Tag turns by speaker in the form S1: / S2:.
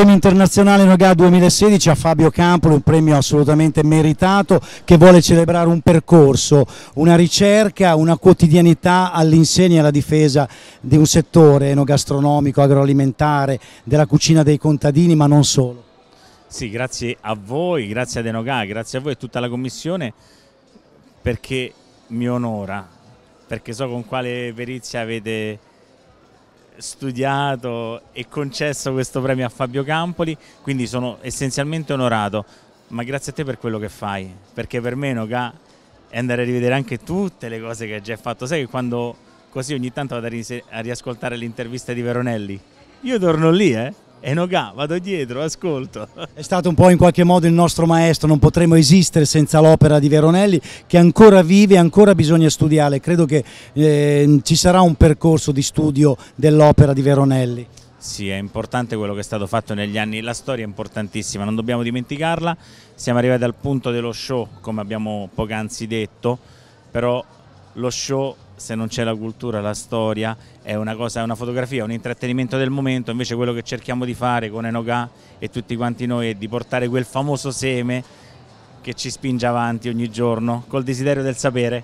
S1: premio internazionale Noga 2016 a Fabio Campolo, un premio assolutamente meritato che vuole celebrare un percorso, una ricerca, una quotidianità all'insegna e alla difesa di un settore enogastronomico, agroalimentare, della cucina dei contadini, ma non solo.
S2: Sì, grazie a voi, grazie ad Enoga, grazie a voi e tutta la commissione perché mi onora, perché so con quale perizia avete studiato e concesso questo premio a Fabio Campoli, quindi sono essenzialmente onorato, ma grazie a te per quello che fai, perché per me Noga è andare a rivedere anche tutte le cose che hai già fatto, sai che quando così ogni tanto vado a riascoltare l'intervista di Veronelli, io torno lì eh, e Noga, vado dietro, ascolto.
S1: È stato un po' in qualche modo il nostro maestro, non potremo esistere senza l'opera di Veronelli che ancora vive, ancora bisogna studiare. Credo che eh, ci sarà un percorso di studio dell'opera di Veronelli.
S2: Sì, è importante quello che è stato fatto negli anni, la storia è importantissima, non dobbiamo dimenticarla. Siamo arrivati al punto dello show, come abbiamo poc'anzi detto, però lo show se non c'è la cultura, la storia, è una, cosa, una fotografia, un intrattenimento del momento, invece quello che cerchiamo di fare con Enoga e tutti quanti noi è di portare quel famoso seme che ci spinge avanti ogni giorno col desiderio del sapere